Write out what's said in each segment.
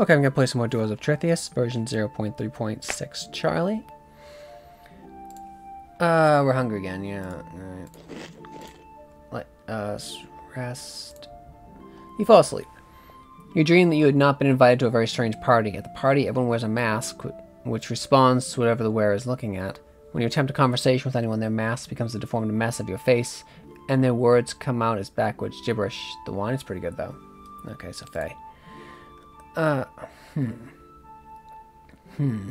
Okay, I'm gonna play some more Doors of Trithius, version 0.3.6 Charlie. Uh, we're hungry again, yeah. Alright. Let us rest. You fall asleep. You dream that you had not been invited to a very strange party. At the party, everyone wears a mask, which responds to whatever the wearer is looking at. When you attempt a conversation with anyone, their mask becomes a deformed mess of your face, and their words come out as backwards gibberish. The wine is pretty good, though. Okay, so Faye. Uh, hmm. Hmm.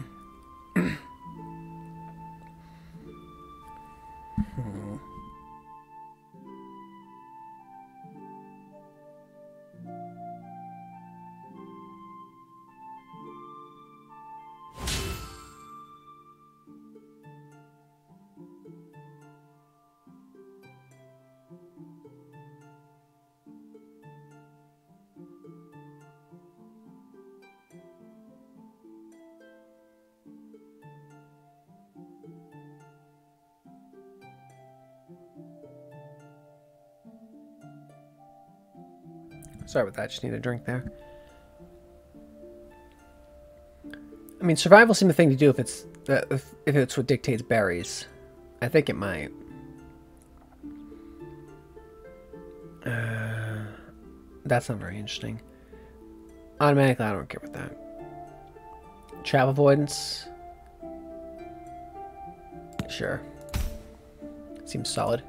hmm. Sorry about that, just need a drink there. I mean, survival seems the thing to do if it's uh, if, if it's what dictates berries. I think it might. Uh, that's not very interesting. Automatically, I don't care about that. Trap avoidance. Sure. Seems solid.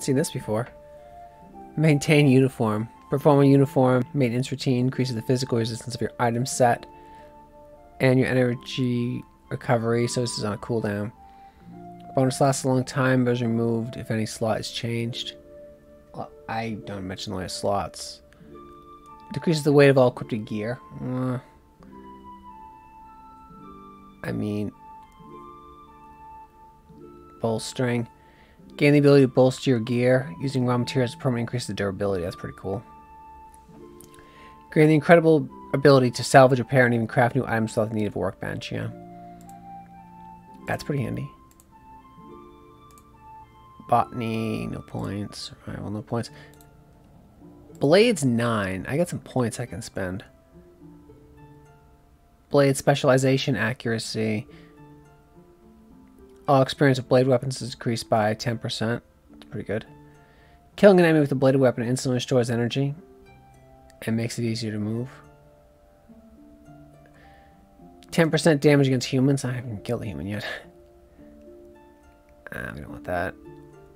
Haven't seen this before. Maintain uniform. Perform a uniform maintenance routine increases the physical resistance of your item set and your energy recovery, so this is on a cooldown. Bonus lasts a long time, but is removed if any slot is changed. I don't mention the slots. Decreases the weight of all equipped gear. Uh, I mean, bolstering. Gain the ability to bolster your gear using raw materials to permanently increase the durability. That's pretty cool. Gain the incredible ability to salvage, repair, and even craft new items without the need of a workbench. Yeah. That's pretty handy. Botany, no points. Survival, no points. Blades 9. I got some points I can spend. Blade specialization, accuracy. All experience with blade weapons is decreased by 10%. That's pretty good. Killing an enemy with a bladed weapon instantly restores energy and makes it easier to move. 10% damage against humans. I haven't killed a human yet. Ah, we don't want that.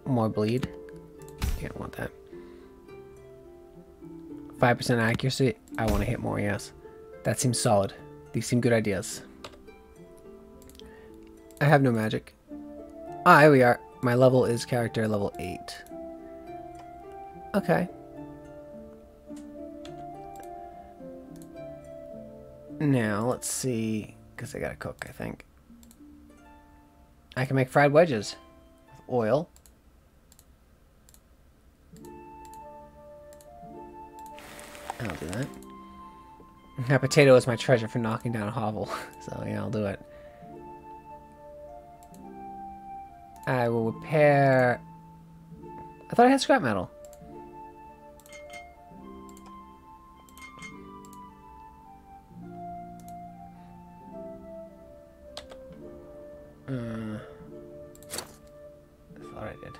More bleed. Yeah, don't want that. 5% accuracy. I want to hit more, yes. That seems solid. These seem good ideas. I have no magic. Ah, here we are. My level is character level 8. Okay. Now, let's see. Because I gotta cook, I think. I can make fried wedges. With oil. I'll do that. That potato is my treasure for knocking down a hovel. So, yeah, I'll do it. I will repair... I thought I had scrap metal. Uh, I thought I did.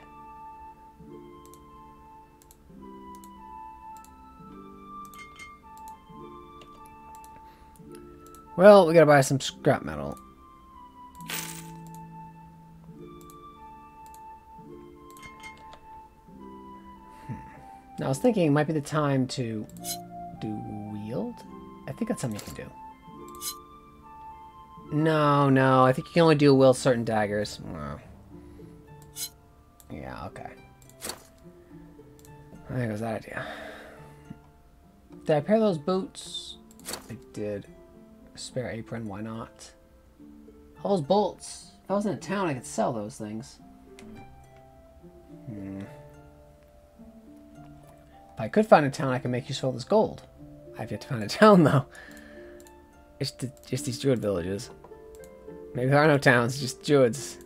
Well, we gotta buy some scrap metal. Now, I was thinking it might be the time to do wield. I think that's something you can do. No, no, I think you can only do wield certain daggers. Yeah, okay. There goes that idea. Did I pair those boots? I did. Spare apron, why not? All those bolts. If I was in a town, I could sell those things. I could find a town, I could make useful of this gold. I've yet to find a town, though. It's the, just these druid villages. Maybe there are no towns, just druids.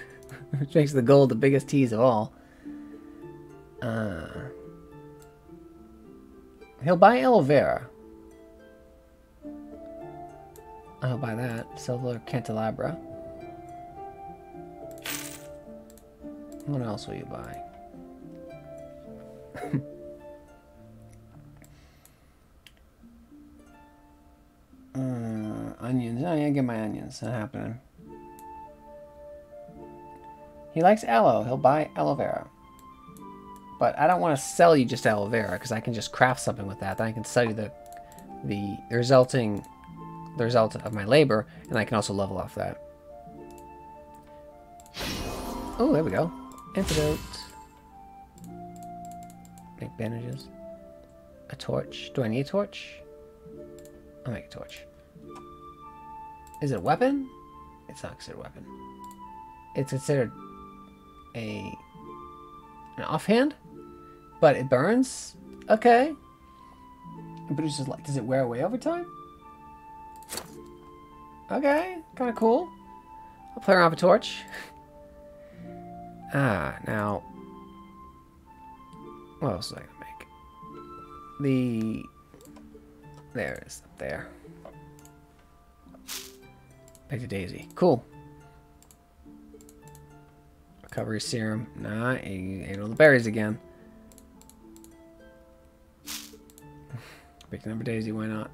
Which makes the gold the biggest tease of all. Uh, he'll buy aloe vera. I'll buy that. Silver candelabra. What else will you buy? onions. Oh yeah, get my onions. Not happening. He likes aloe. He'll buy aloe vera. But I don't want to sell you just aloe vera because I can just craft something with that. Then I can sell you the the resulting the result of my labor, and I can also level off that. Oh, there we go. Antidote. Make bandages. A torch. Do I need a torch? I'll make a torch. Is it a weapon? It's not considered a weapon. It's considered a an offhand, but it burns. Okay. It produces like. Does it wear away over time? Okay, kind of cool. I'll play around with a torch. ah, now. What else was I gonna make? The. There it is, up there. Back to Daisy. Cool. Recovery serum. Nah, ate all the berries again. Pick number Daisy, why not?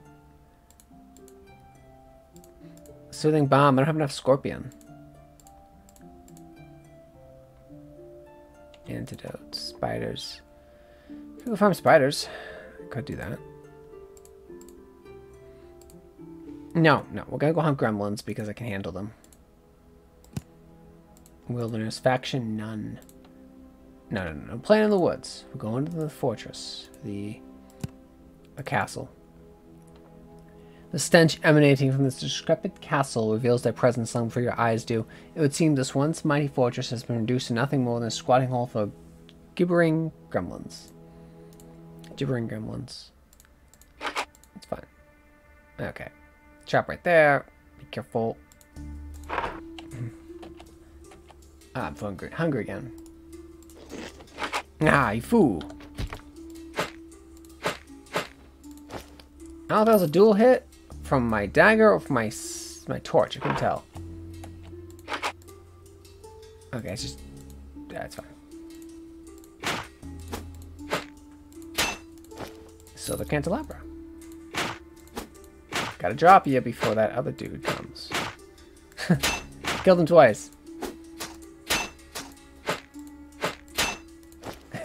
Soothing Bomb. I don't have enough Scorpion. Antidote. Spiders. We farm spiders, could do that. No, no. We're to go hunt gremlins because I can handle them. Wilderness. Faction. None. No, no, no. Plan in the woods. We're going to the fortress. The... A castle. The stench emanating from this decrepit castle reveals their presence long before your eyes do. It would seem this once mighty fortress has been reduced to nothing more than a squatting hole for gibbering gremlins. Gibbering gremlins. It's fine. Okay. Chop right there. Be careful. ah, I'm hungry. Hungry again. Ah, you fool. I don't know if that was a dual hit from my dagger or from my my torch. I can tell. Okay, it's just yeah, fine. Silver candelabra. Gotta drop you before that other dude comes. Killed him twice.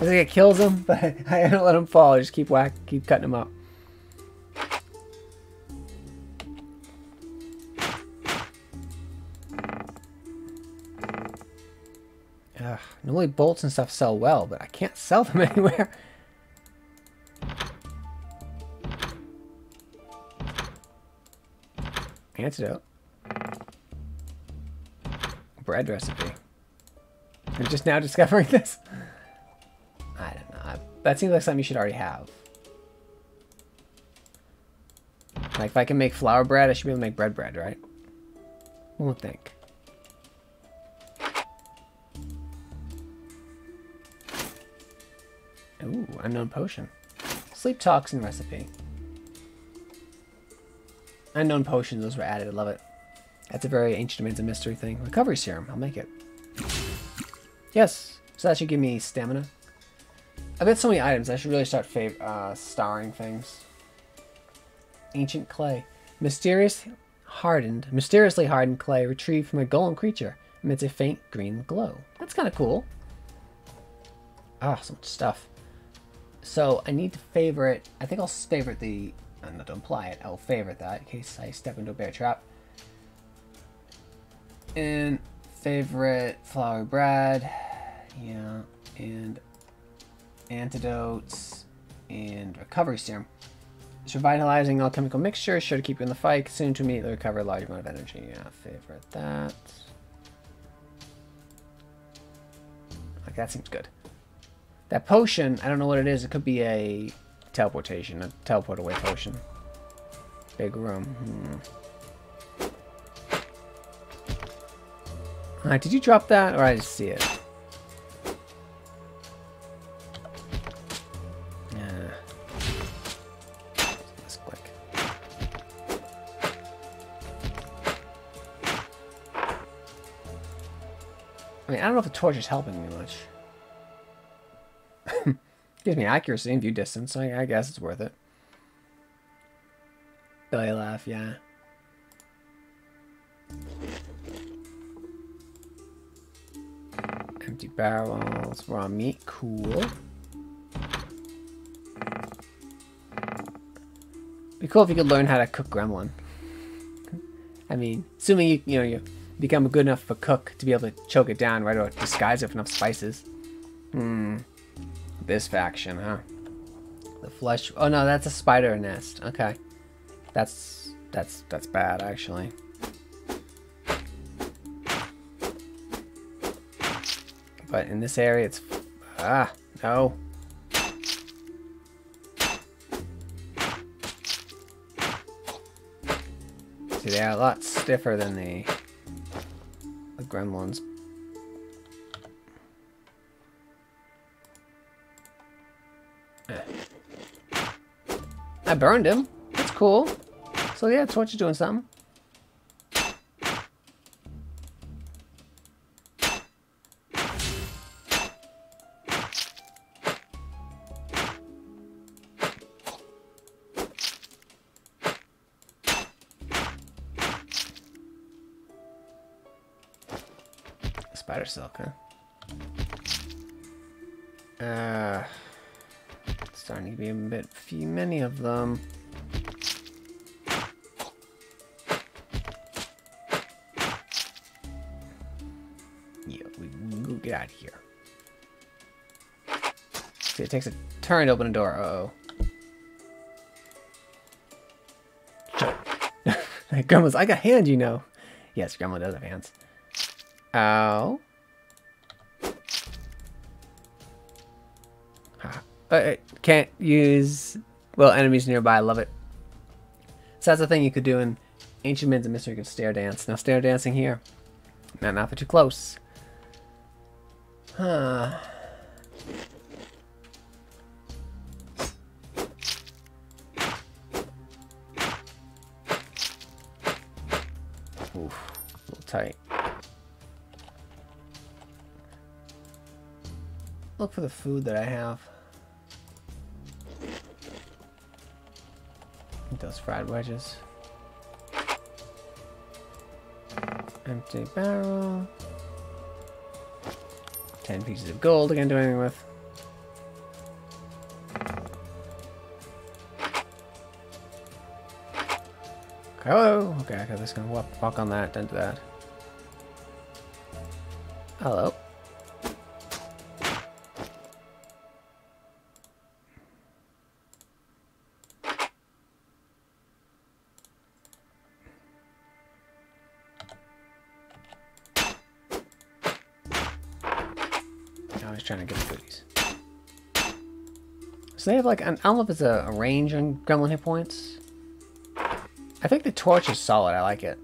I think it kills him, but I don't let him fall. I just keep whack, keep cutting him up. Ugh, normally bolts and stuff sell well, but I can't sell them anywhere. Antidote. Bread recipe. I'm just now discovering this? I don't know. That seems like something you should already have. Like, if I can make flour bread, I should be able to make bread bread, right? Won't think. Ooh, unknown potion. Sleep toxin recipe. Unknown potions, those were added. I love it. That's a very Ancient Domains of Mystery thing. Recovery serum. I'll make it. Yes. So that should give me stamina. I've got so many items. I should really start uh, starring things. Ancient clay. Mysterious hardened, mysteriously hardened clay retrieved from a golem creature emits a faint green glow. That's kind of cool. Ah, so much stuff. So I need to favorite. I think I'll favorite the. Uh, not to imply it. I'll favorite that in case I step into a bear trap. And favorite flour bread. Yeah, and antidotes and recovery serum. Revitalizing alchemical mixture should to keep you in the fight, soon to immediately recover a large amount of energy. Yeah, favorite that. Like that seems good. That potion, I don't know what it is. It could be a teleportation, a teleport away potion. Big room. Hmm. Alright, did you drop that or I just see it? Yeah. I mean, I don't know if the torch is helping me much. Gives me accuracy and view distance, so I, guess it's worth it. Belly laugh, yeah. Empty barrels, raw meat, cool. Be cool if you could learn how to cook gremlin. I mean, assuming you you know you become good enough of a cook to be able to choke it down, right, or disguise it with enough spices. Hmm. This faction, huh? The flesh. Oh no, that's a spider nest. Okay, that's that's that's bad actually. But in this area, it's ah no. See, they're a lot stiffer than the the gremlins. I burned him. That's cool. So yeah, Torch is doing something. Spider silk, huh? Uh, starting to be a bit few many of them. Yeah, we go get out of here. See, it takes a turn to open a door. Uh oh. Grandma's, I got hands, you know. Yes, Grandma does have hands. Ow. Uh, can't use, well, enemies nearby. I Love it. So that's the thing you could do in Ancient Domains of Mystery. Could stair dance. Now stair dancing here. Not, not for too close. Huh. Oof, a little tight. Look for the food that I have. Those fried wedges. Empty barrel. Ten pieces of gold I can't do anything with. Hello. Okay, okay, let's gonna walk, walk on that, don't do that. Hello. Trying to get the goodies. So they have like, an, I don't know if it's a, a range on gremlin hit points. I think the torch is solid. I like it.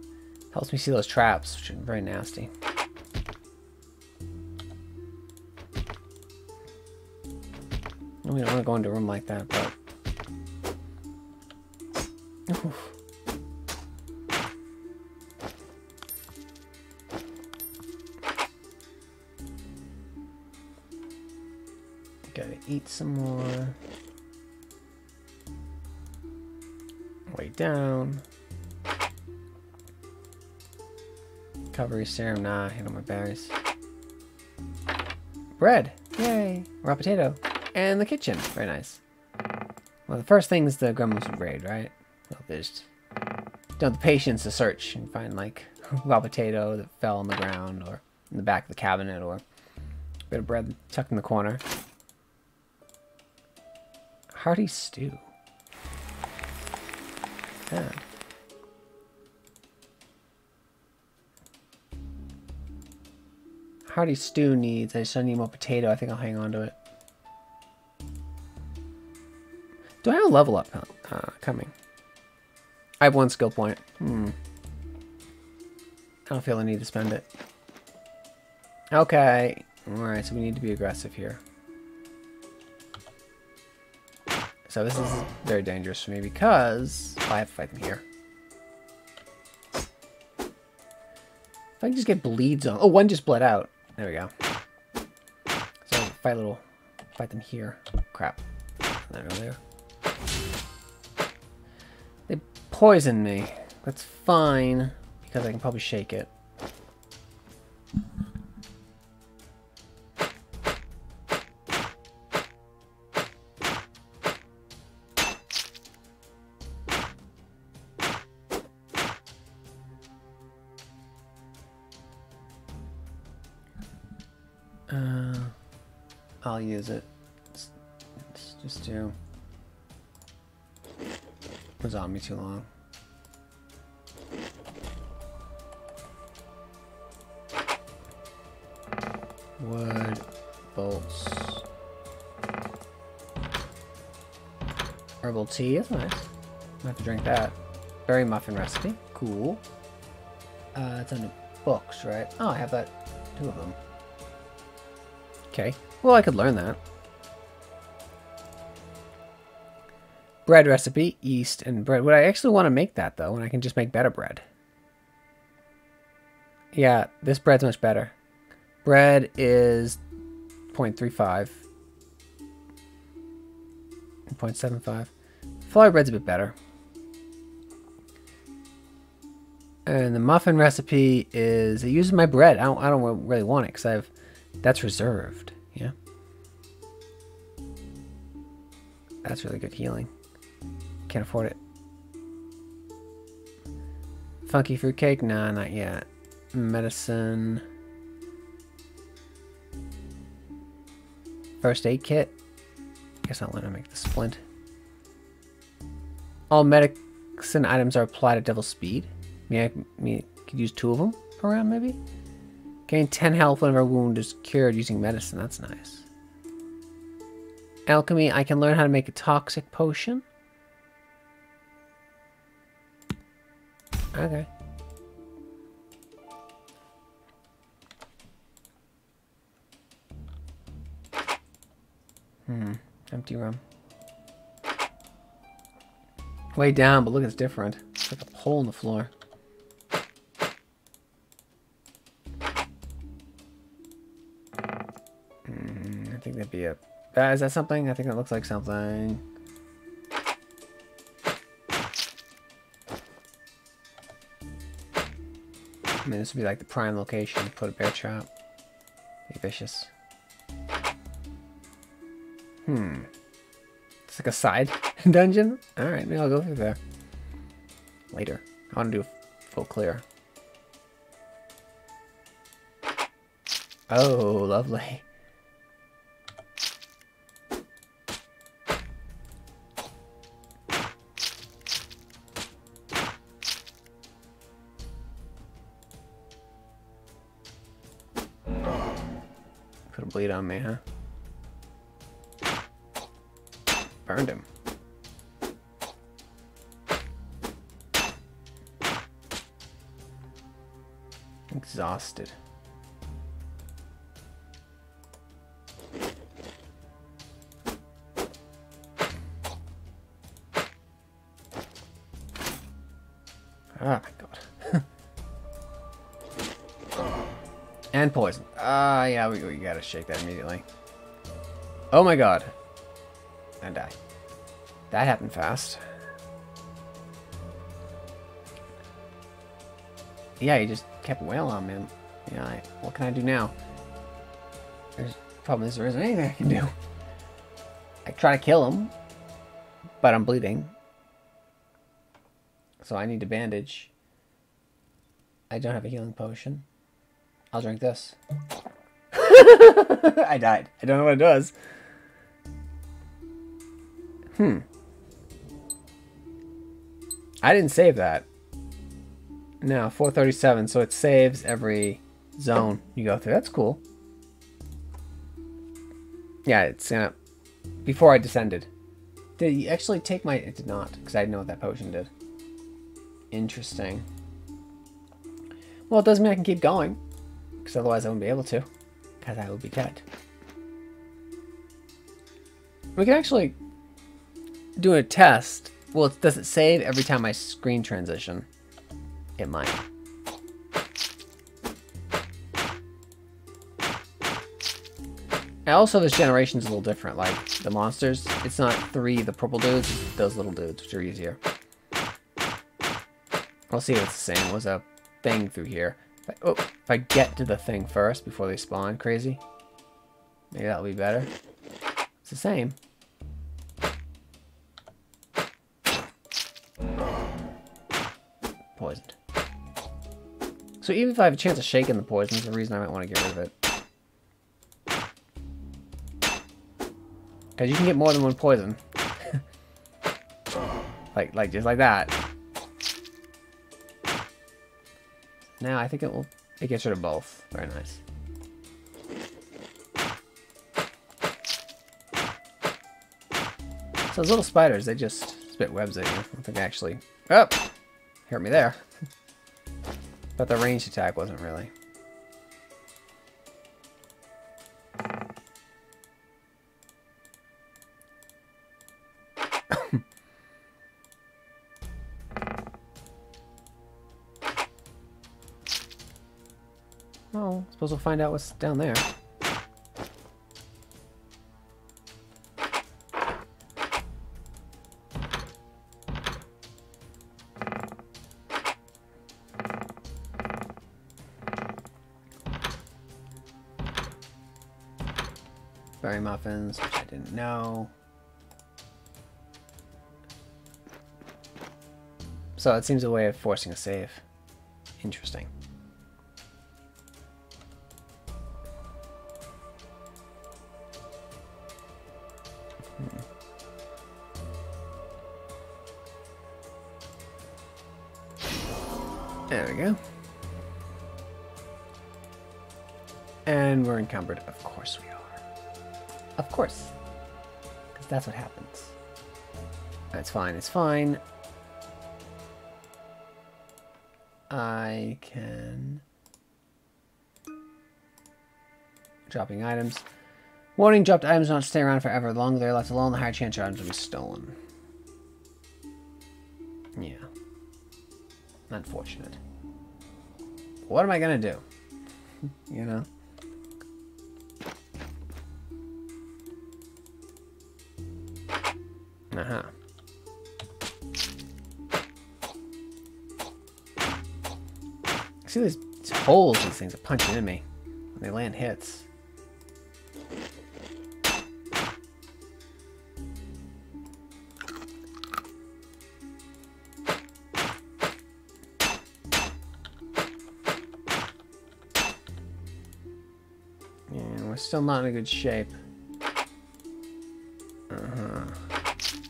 Helps me see those traps, which are very nasty. We don't want to go into a room like that, but... some more. Way down. Recovery serum, nah, hit on my berries. Bread, yay! Raw potato. And the kitchen, very nice. Well, the first thing is the gremlins would raid, right? Well, there's don't have the patience to search and find like raw potato that fell on the ground or in the back of the cabinet or a bit of bread tucked in the corner. Hearty stew. Yeah. Hearty stew needs. I just need more potato. I think I'll hang on to it. Do I have a level up uh, coming? I have one skill point. Hmm. I don't feel the need to spend it. Okay. Alright, so we need to be aggressive here. So this is very dangerous for me because I have to fight them here. If I can just get bleeds on... Oh, one just bled out. There we go. So fight little... Fight them here. Crap. Go there. They poisoned me. That's fine, because I can probably shake it. Too long. Wood, bolts. Herbal tea, that's nice. I have to drink that. Berry muffin recipe, cool. Uh, it's under books, right? Oh, I have that, two of them. Okay. Well, I could learn that. Bread recipe, yeast, and bread. Would I actually want to make that, though, when I can just make better bread? Yeah, this bread's much better. Bread is 0.35. 0.75. Flour bread's a bit better. And the muffin recipe is, it uses my bread. I don't, I don't really want it because I have, that's reserved. Yeah. That's really good healing. Can't afford it. Funky fruit cake? Nah, not yet. Medicine. First aid kit. Guess I'll learn to make the splint. All medicine items are applied at devil speed. I, me could use two of them per round, maybe? Gain 10 health whenever a wound is cured using medicine. That's nice. Alchemy, I can learn how to make a toxic potion. Okay. Hmm. Empty room. Way down, but look, it's different. It's like a hole in the floor. Hmm, I think that'd be a uh, is that something? I think that looks like something. Mean, this would be like the prime location to put a bear trap. Be vicious. Hmm. It's like a side dungeon? Alright, maybe I'll go through there. Later. I want to do full clear. Oh, lovely. Bleed on me, huh? Burned him. Exhausted. And poison. Ah, uh, yeah, we, we gotta shake that immediately. Oh my god. And die. That happened fast. Yeah, he just kept wailing on me. Yeah, I, what can I do now? There's problem is there isn't anything I can do. I try to kill him, but I'm bleeding. So I need to bandage. I don't have a healing potion. I'll drink this. I died. I don't know what it does. Hmm. I didn't save that. No, 437, so it saves every zone you go through. That's cool. Yeah, it's gonna... Before I descended. Did you actually take my... It did not, because I didn't know what that potion did. Interesting. Well, it does mean I can keep going. Because otherwise I wouldn't be able to. Because I would be dead. We can actually do a test. Well, does it save every time I screen transition? It might. And also, this generation is a little different. Like, the monsters, it's not three, the purple dudes, those little dudes, which are easier. We'll see if it's the same. was a thing through here. Oh, if I get to the thing first before they spawn, crazy. Maybe that'll be better. It's the same. Poisoned. So even if I have a chance of shaking the poison, there's a reason I might want to get rid of it. Because you can get more than one poison. like, like, just like that. Now I think it will, it gets rid of both. Very nice. So those little spiders, they just spit webs at you. I don't think they actually... Oh! Hurt me there. but the ranged attack wasn't really. Suppose we'll find out what's down there. Berry muffins, which I didn't know. So it seems a way of forcing a save. Interesting. There we go. And we're encumbered. Of course we are. Of course. Because that's what happens. That's fine, it's fine. I can... Dropping items. Warning, dropped items don't stay around forever. The longer they're left alone, the higher chance your items will be stolen. Yeah. Unfortunate. What am I gonna do? you know? Uh-huh. See these holes these things are punching in me when they land hits. Still not in a good shape. Uh-huh.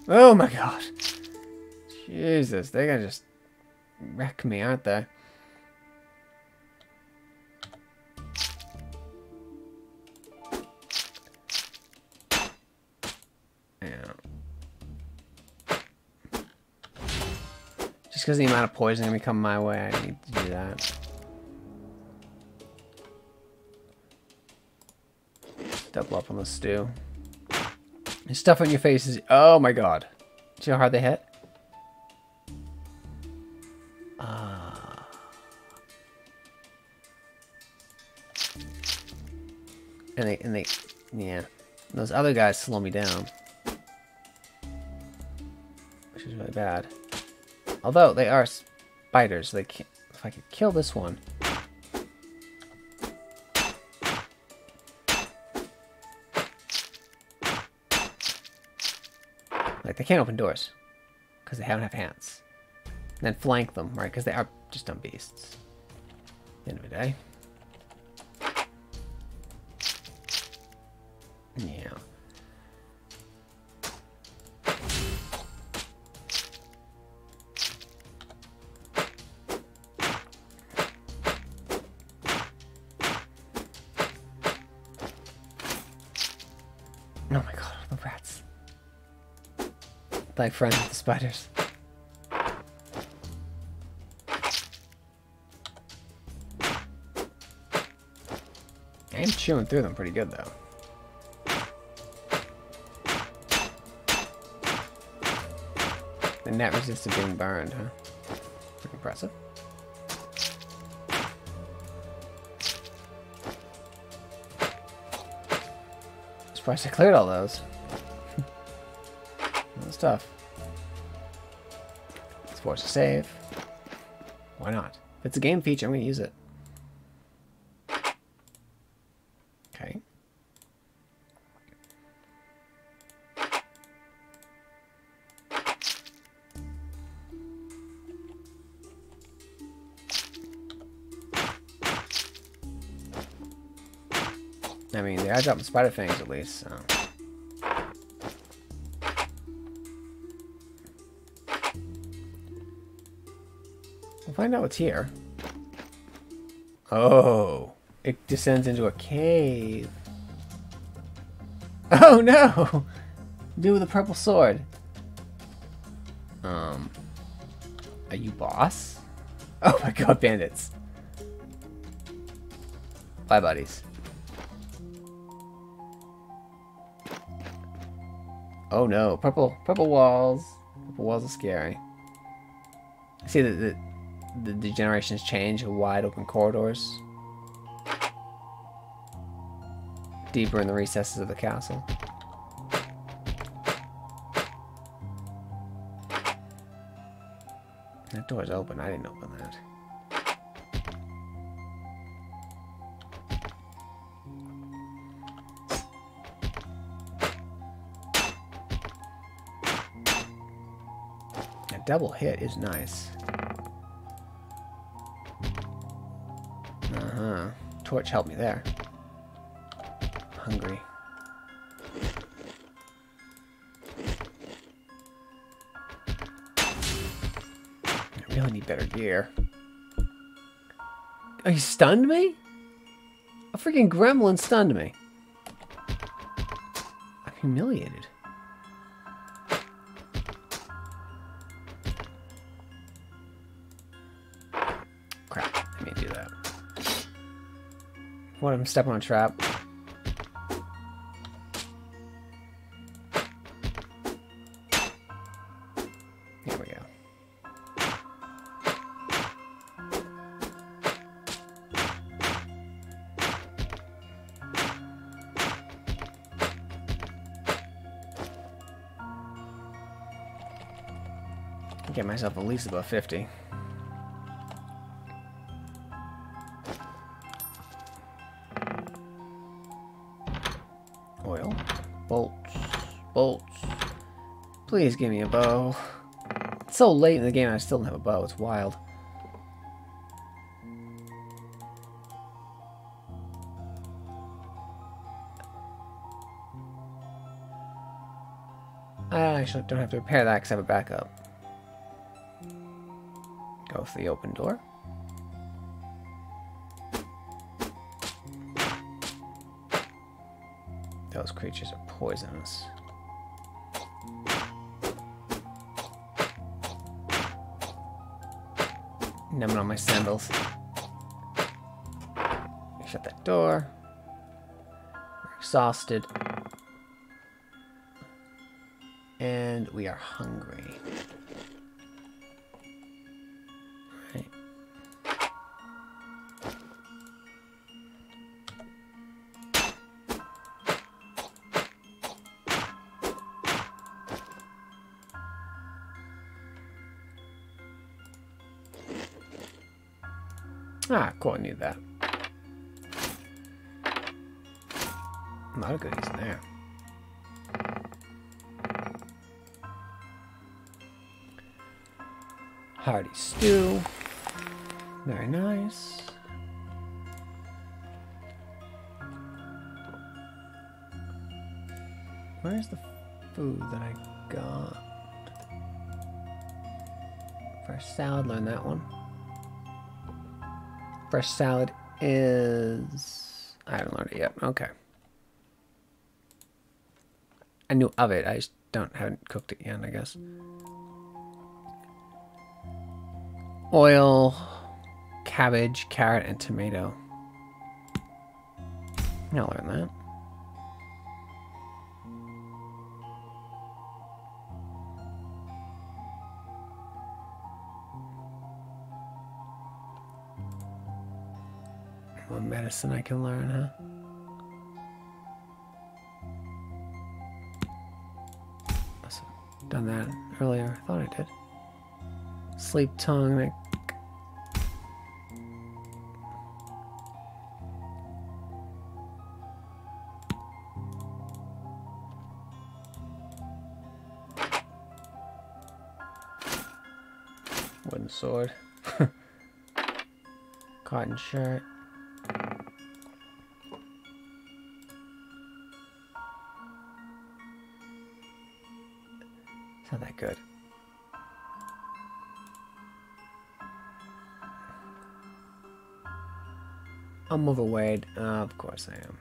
Oh my god. Jesus, they're gonna just wreck me, aren't they? Yeah. Just because the amount of poison gonna come my way, I need to do that. Double up on the stew. stuff on your face is... Oh my god. Know how hard they hit? Ah. And they... And they... Yeah. Those other guys slow me down. Which is really bad. Although, they are spiders. They can't... If I could kill this one... Like, they can't open doors. Because they don't have hands. And then flank them, right? Because they are just dumb beasts. End of the day. Yeah. Thy friends with the spiders. I'm chewing through them pretty good though. The net resistant being burned, huh? Pretty impressive. Surprised I cleared all those. That's tough. Force a save. Why not? If it's a game feature, I'm going to use it. Okay. I mean, they are dropping spider fangs at least, so. Find out what's here. Oh, it descends into a cave. Oh no! Dude with a purple sword. Um, are you boss? Oh my god, bandits. Bye, buddies. Oh no, purple purple walls. Purple walls are scary. See the, the, the generations change, wide open corridors. Deeper in the recesses of the castle. That door's open. I didn't open that. A double hit is nice. Torch helped me there. Hungry. I really need better gear. Oh, you stunned me? A freaking gremlin stunned me. I'm humiliated. What, I'm stepping on a trap. Here we go. Get myself at least above 50. Please give me a bow. It's so late in the game I still don't have a bow. It's wild. I actually don't have to repair that because I have a backup. Go for the open door. Those creatures are poisonous. Numbing on my sandals. Shut that door. We're exhausted. And we are hungry. I need that. A lot of goodies in there. Hearty stew. Very nice. Where's the food that I got? Fresh salad, learn that one. Fresh salad is... I haven't learned it yet. Okay. I knew of it. I just don't haven't cooked it yet, I guess. Oil, cabbage, carrot, and tomato. I'll learn that. Medicine I can learn, huh? Must have done that earlier. I thought I did. Sleep tongue. Wooden sword. Cotton shirt. Good. I'm overweight. Uh, of course I am.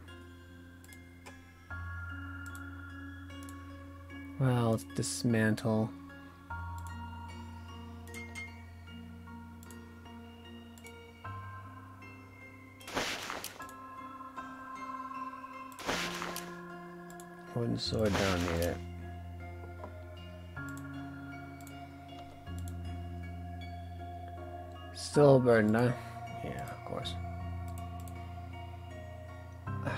Well, let's dismantle. Wooden sword, don't need it. Still a burden, huh? Yeah, of course.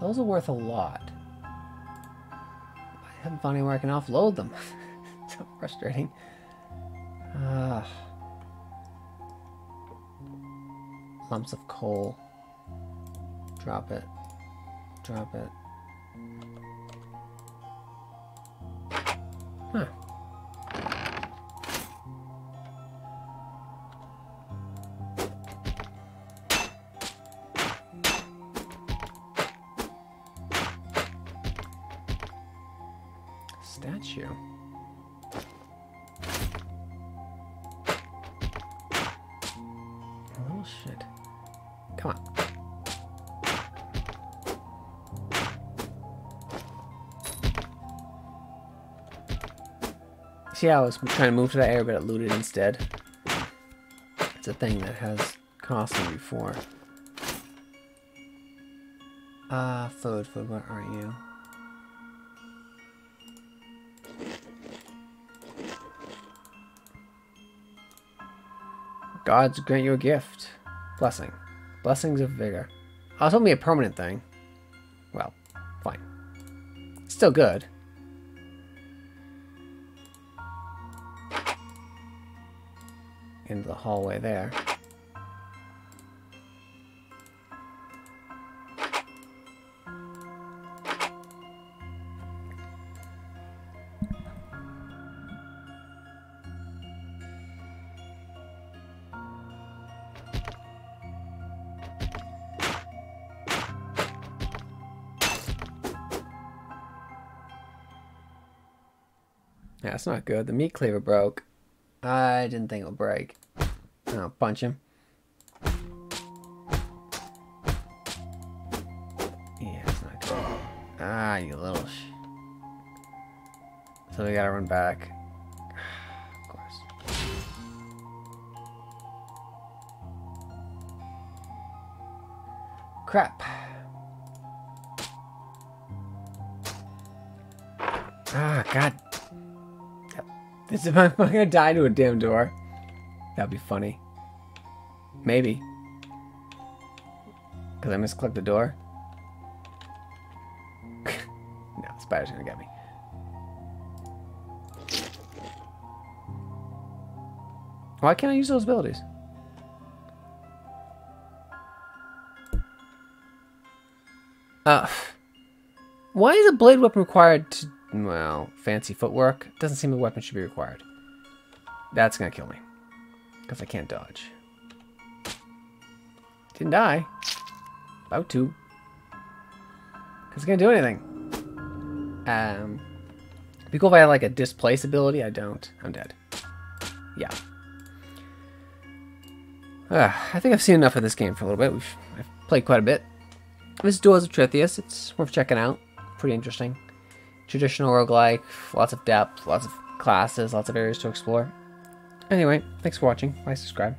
Those are worth a lot. I haven't found anywhere I can offload them. so frustrating. Uh, lumps of coal. Drop it. Drop it. Huh. See, I was trying to move to that area, but it looted instead. It's a thing that has cost me before. Ah, uh, food, food, where are you? Gods grant you a gift. Blessing. Blessings of vigor. Oh, it's only a permanent thing. Well, fine. Still good. Into the hallway there. That's not good. The meat cleaver broke. I didn't think it would break. Oh, punch him. Yeah, it's not good. Ah, you little sh... So we gotta run back. of course. Crap. Ah, god this am I'm gonna die to a damn door? That'd be funny. Maybe. Because I misclicked the door? no, spider's gonna get me. Why can't I use those abilities? Uh, why is a blade weapon required to well, fancy footwork. Doesn't seem the weapon should be required. That's gonna kill me. Because I can't dodge. Didn't die. About to. Because I can't do anything. Um, be cool if I had like a displace ability. I don't. I'm dead. Yeah. Uh, I think I've seen enough of this game for a little bit. We've I've played quite a bit. This is Doors of Trithius. It's worth checking out. Pretty interesting. traditional roguelike, lots of depth, lots of classes, lots of areas to explore. Anyway, thanks for watching. Bye, subscribe.